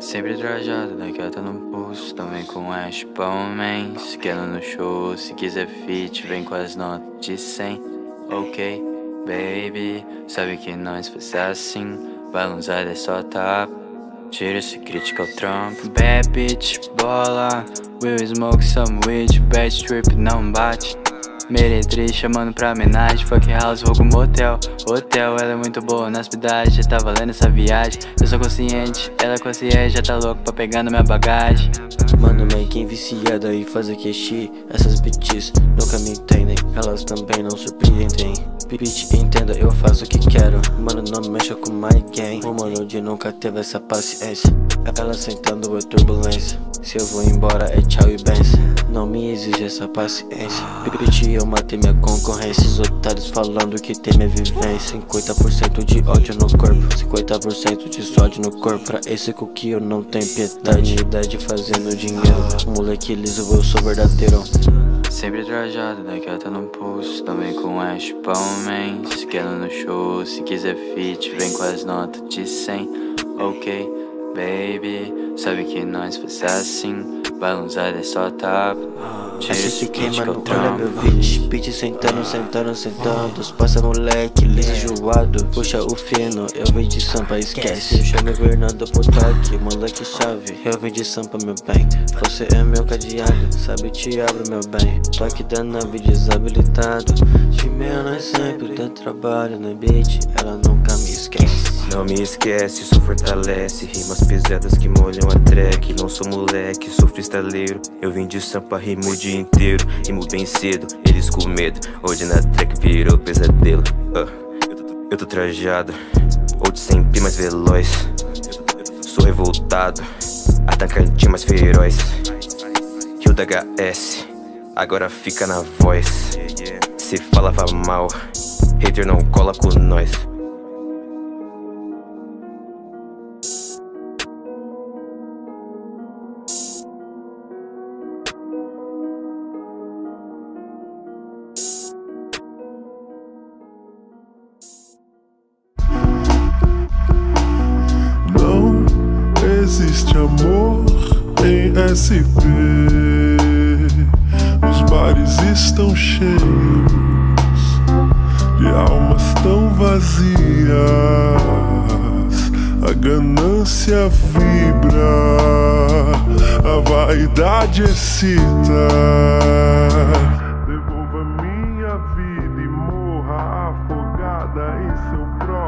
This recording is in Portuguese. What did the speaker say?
Sempre trajado, da gata no pulso Também com Ash Bowman Quero no show, se quiser fit Vem com as notas de 100 Ok, baby Sabe que nós faz assim Balançar é só tapa. Tira esse crítico ao Trump Bad bitch, bola Will smoke some weed Bad strip não bate Meretriz chamando pra homenagem Fuck house, com motel. Hotel, ela é muito boa na hospedagem Já tá valendo essa viagem. Eu sou consciente, ela é consciente Já tá louco pra pegar na minha bagagem. Mano, quem viciada em fazer queixi Essas bitches nunca me entendem Elas também não surpreendem. Bitch, entenda, eu faço o que quero. Mano, não mexa com my gang. O mano de nunca teve essa paciência Ela sentando é turbulência. Se eu vou embora é tchau e benção. Não me exige essa paciência. Bitch, eu matei minha concorrência. Os otários falando que tem minha vivência. 50% de ódio no corpo. 50% de sódio no corpo. Pra esse que eu não tenho piedade. Idade fazendo dinheiro. Moleque liso, eu sou verdadeiro. Sempre trajado, da gata no pulso Também com Ash Bowman Se quer no show, se quiser fit Vem com as notas de 100 Ok, baby Sabe que nós faz assim Balançada é só tapa. Tira esse queimando, olha meu vídeo. Pitch sentando, sentando, sentando. Passa moleque, liso joado Puxa o fino, eu venho de sampa, esquece. Chama Fernando pro toque, moleque chave Eu venho de sampa, meu bem. Você é meu cadeado, sabe te abro, meu bem. Toque da nave desabilitado. De nós sempre dá trabalho na beat Ela nunca me esquece não me esquece, isso fortalece. Rimas pesadas que molham a track. Não sou moleque, sou freestaleiro. Eu vim de sampa, rimo o dia inteiro. Rimo bem cedo, eles com medo. Hoje na track virou pesadelo. Uh, Eu tô trajado. Hoje sempre mais veloz. Sou revoltado. Atacante mais feroz. Rio da HS Agora fica na voz. Se falava mal. Hater não cola com nós existe amor em SP. Os bares estão cheios de almas tão vazias. A ganância vibra, a vaidade excita. Devolva minha vida e morra afogada em seu próprio.